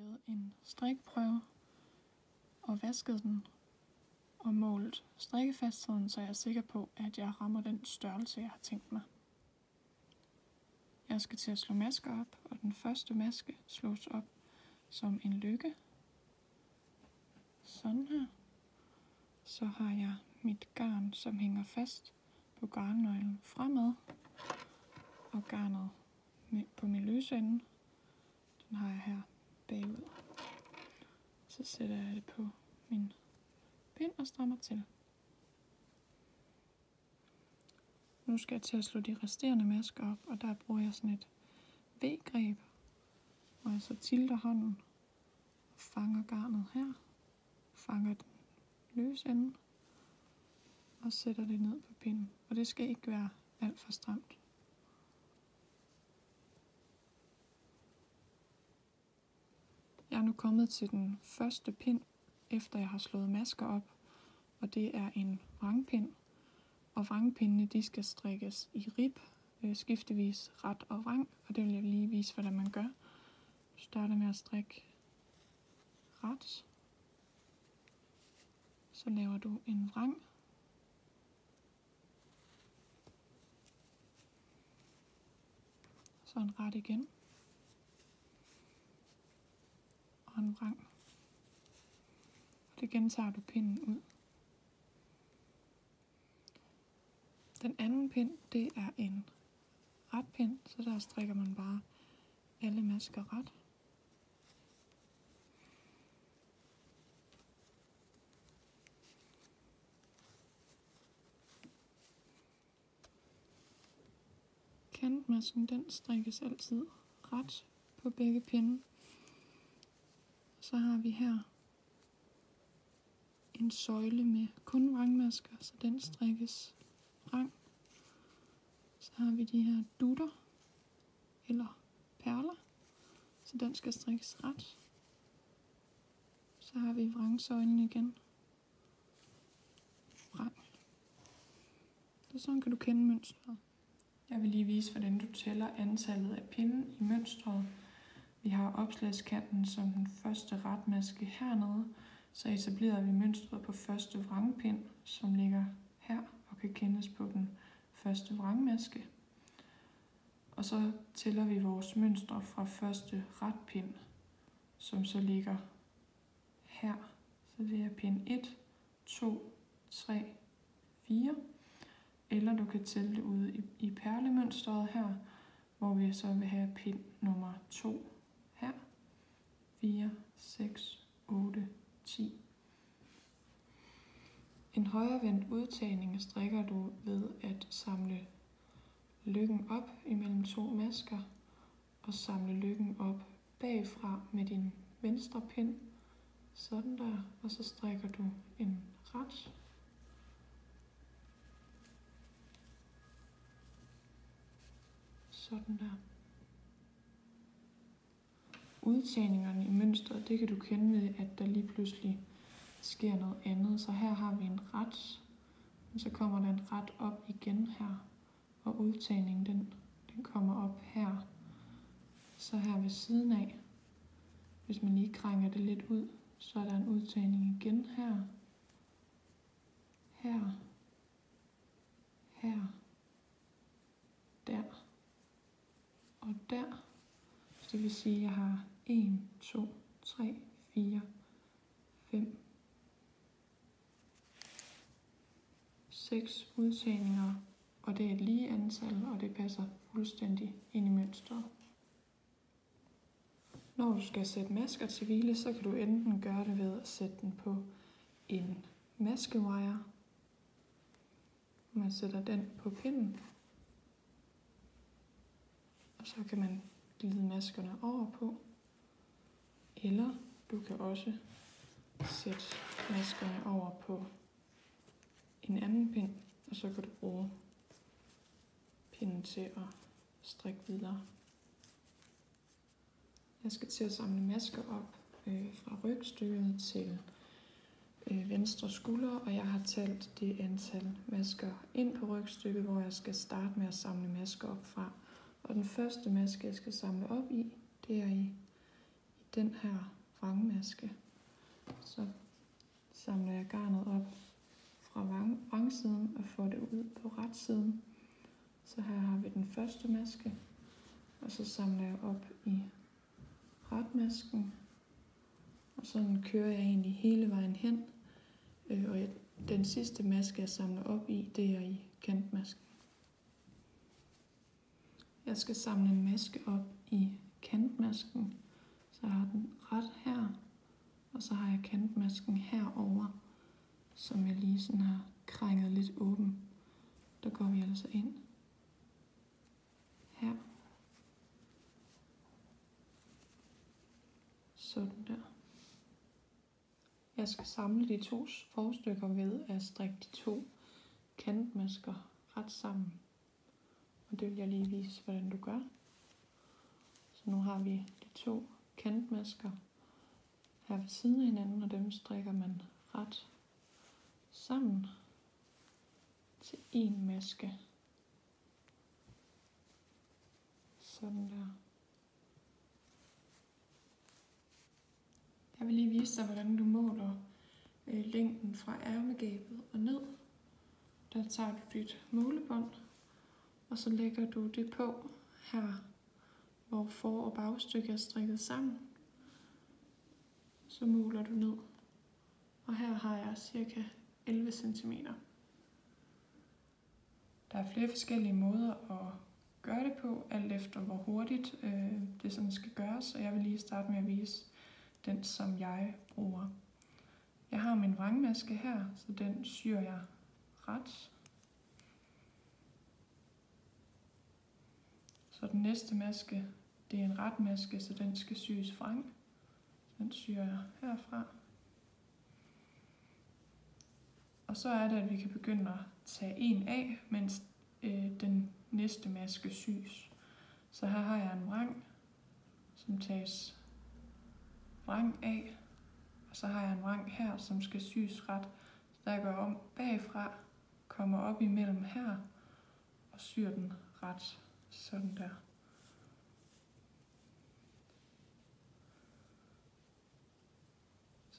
lavet en strikprøve og vasket den og målt strikkefastheden, så jeg er sikker på, at jeg rammer den størrelse, jeg har tænkt mig. Jeg skal til at slå masker op, og den første maske slås op som en lykke. Sådan her. Så har jeg mit garn, som hænger fast på garnnøglen fremad, og garnet på min løse ende. Den har jeg her bagud. Så sætter jeg det på min pind og strammer til. Nu skal jeg til at slå de resterende masker op, og der bruger jeg sådan et V-greb, hvor jeg så tilter hånden og fanger garnet her, fanger den løs ende og sætter det ned på pinden. Og det skal ikke være alt for stramt. Jeg er nu kommet til den første pind, efter jeg har slået masker op, og det er en vrangpind. Og vrangpindene de skal strikkes i rib, øh, skiftevis ret og vrang, og det vil jeg lige vise, hvordan man gør. Du starter med at strikke ret, så laver du en vrang, så en ret igen, og en. Og det gentager du pinden ud. Den anden pind, det er en ret pind, så der strikker man bare alle masker ret. Kantmasken den strikkes altid ret på begge pinde. Så har vi her en søjle med kun vrangmasker, så den strikkes vrang. Så har vi de her dutter, eller perler, så den skal strikkes ret. Så har vi vrangsøjlen igen. Vrang. Så sådan kan du kende mønstret. Jeg vil lige vise, hvordan du tæller antallet af pinde i mønstret. Vi har opslagskanten som den første retmaske hernede, så etablerer vi mønstret på første vrangpind, som ligger her og kan kendes på den første vrangmaske. Og så tæller vi vores mønstre fra første retpind, som så ligger her. Så det er pind 1, 2, 3, 4. Eller du kan tælle det ude i, perlemønstret her, hvor vi så vil have pind nummer 2. 4, 6, 8, 10. En højrevendt udtagning strikker du ved at samle lykken op imellem to masker og samle lykken op bagfra med din venstre pind. Sådan der, og så strikker du en ret. Sådan der. Udtagningerne i mønstret, det kan du kende ved, at der lige pludselig sker noget andet. Så her har vi en ret, og så kommer der en ret op igen her, og udtagningen den, den kommer op her. Så her ved siden af, hvis man lige krænger det lidt ud, så er der en udtagning igen her, her, her, der og der. Så det vil sige, at jeg har 1, 2, 3, 4, 5, 6 udtagninger, og det er et lige antal, og det passer fuldstændig ind i mønstret. Når du skal sætte masker til hvile, så kan du enten gøre det ved at sætte den på en maskewire. Man sætter den på pinden, og så kan man glide maskerne over på. Eller du kan også sætte maskerne over på en anden pind, og så kan du bruge pinden til at strikke videre. Jeg skal til at samle masker op øh, fra rygstykket til øh, venstre skulder, og jeg har talt det antal masker ind på rygstykket, hvor jeg skal starte med at samle masker op fra. Og den første maske, jeg skal samle op i, det er i, i den her vrangmaske, så samler jeg garnet op fra vrangsiden og får det ud på retsiden. Så her har vi den første maske, og så samler jeg op i retmasken, og sådan kører jeg egentlig hele vejen hen. Øh, og den sidste maske, jeg samler op i, det er i kantmasken. Jeg skal samle en maske op i kantmasken, så jeg har den ret her, og så har herover, som jeg lige sådan har krænget lidt åben. Der går vi altså ind her. Sådan der. Jeg skal samle de to forstykker ved at strikke de to kantmasker ret sammen. Og det vil jeg lige vise, hvordan du gør. Så nu har vi de to kantmasker her ved siden af hinanden, og dem strikker man ret sammen til en maske. Sådan der. Jeg vil lige vise dig, hvordan du måler øh, længden fra ærmegabet og ned. Der tager du dit målebånd, og så lægger du det på her, hvor for- og bagstykke er strikket sammen. Så måler du ned. Og her har jeg cirka 11 cm. Der er flere forskellige måder at gøre det på, alt efter hvor hurtigt øh, det sådan skal gøres, og jeg vil lige starte med at vise den, som jeg bruger. Jeg har min vrangmaske her, så den syr jeg ret. Så den næste maske, det er en retmaske, så den skal syes vrang. Den syrer jeg herfra. Og så er det, at vi kan begynde at tage en af, mens øh, den næste maske syes. Så her har jeg en vrang, som tages vrang af, og så har jeg en vrang her, som skal syes ret. Så der går om bagfra, kommer op imellem her, og syr den ret, sådan der.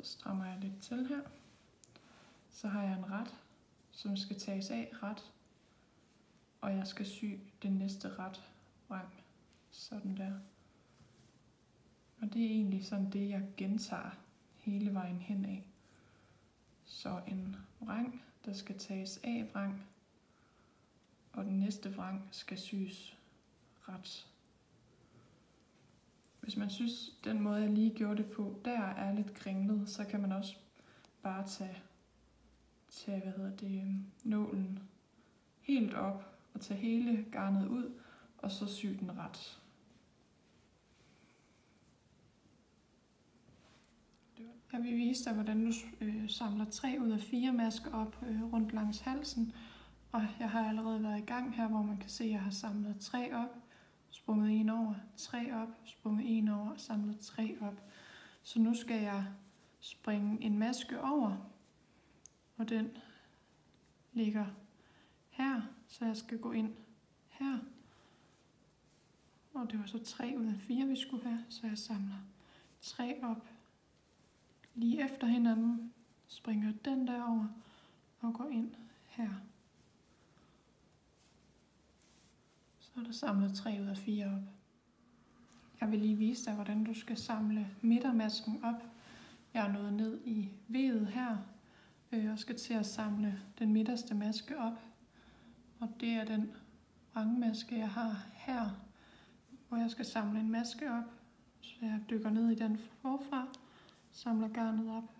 Så strammer jeg lidt til her. Så har jeg en ret, som skal tages af ret, og jeg skal sy den næste ret vrang, sådan der. Og det er egentlig sådan det, jeg gentager hele vejen hen af. Så en vrang, der skal tages af vrang, og den næste vrang skal syes ret. Hvis man synes, den måde, jeg lige gjorde det på, der er lidt kringlet, så kan man også bare tage, tage hvad hedder det, øhm, nålen helt op og tage hele garnet ud, og så sy den ret. Jeg vil vise dig, hvordan du øh, samler tre ud af fire masker op øh, rundt langs halsen. Og jeg har allerede været i gang her, hvor man kan se, at jeg har samlet tre op, sprunget en over, tre op, sprunget en over og samlet tre op. Så nu skal jeg springe en maske over, og den ligger her, så jeg skal gå ind her. Og det var så tre ud af fire, vi skulle have, så jeg samler tre op, lige efter hinanden, springer den der over og går ind her. Så er der samlet 3 ud af 4 op. Jeg vil lige vise dig, hvordan du skal samle midtermasken op. Jeg er nået ned i vedet her, øh, og skal til at samle den midterste maske op. Og det er den rangmaske, jeg har her, hvor jeg skal samle en maske op. Så jeg dykker ned i den forfra samler garnet op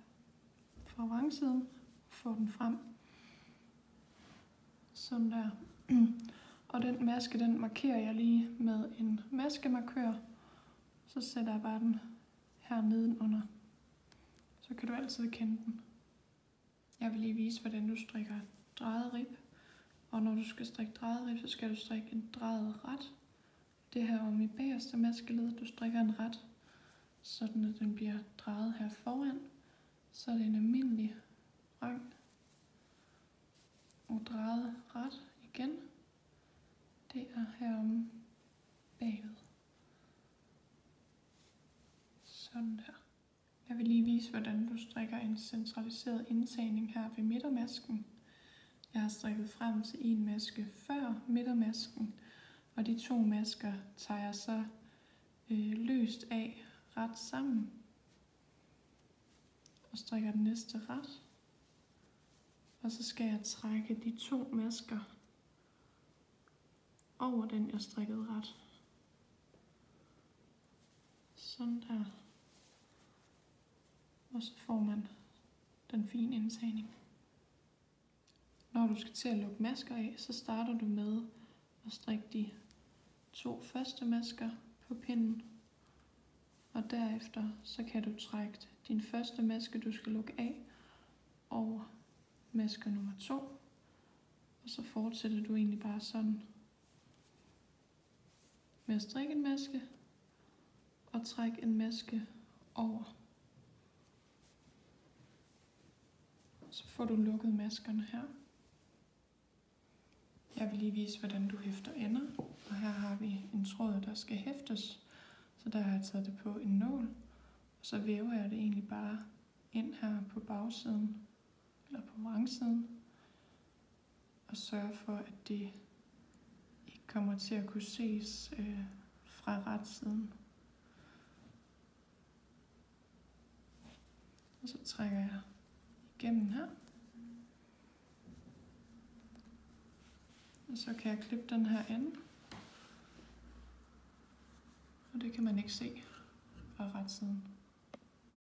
fra vrangsiden, får den frem. Sådan der. Og den maske, den markerer jeg lige med en maskemarkør. Så sætter jeg bare den her nedenunder. Så kan du altid kende den. Jeg vil lige vise, hvordan du strikker drejet rib. Og når du skal strikke drejet rib, så skal du strikke en drejet ret. Det her om i bagerste maskeled, du strikker en ret sådan at den bliver drejet her foran, så er det en almindelig vrang og drejet ret igen. Det er herom bagved. Sådan der. Jeg vil lige vise, hvordan du strikker en centraliseret indtagning her ved midtermasken. Jeg har strikket frem til en maske før midtermasken, og de to masker tager jeg så øh, løst af ret sammen og strikker den næste ret. Og så skal jeg trække de to masker over den, jeg strikkede ret. Sådan der. Og så får man den fine indtagning. Når du skal til at lukke masker af, så starter du med at strikke de to første masker på pinden. Og derefter så kan du trække din første maske, du skal lukke af, over maske nummer to. Og så fortsætter du egentlig bare sådan med at strikke en maske og trække en maske over. Så får du lukket maskerne her. Jeg vil lige vise, hvordan du hæfter ender. Og her har vi en tråd, der skal hæftes. Så der har jeg taget det på en nål. Og så væver jeg det egentlig bare ind her på bagsiden, eller på vrangsiden. Og sørger for, at det kommer til at kunne ses øh, fra retsiden. Og så trækker jeg igennem her. Og så kan jeg klippe den her ende. Og det kan man ikke se fra retsiden.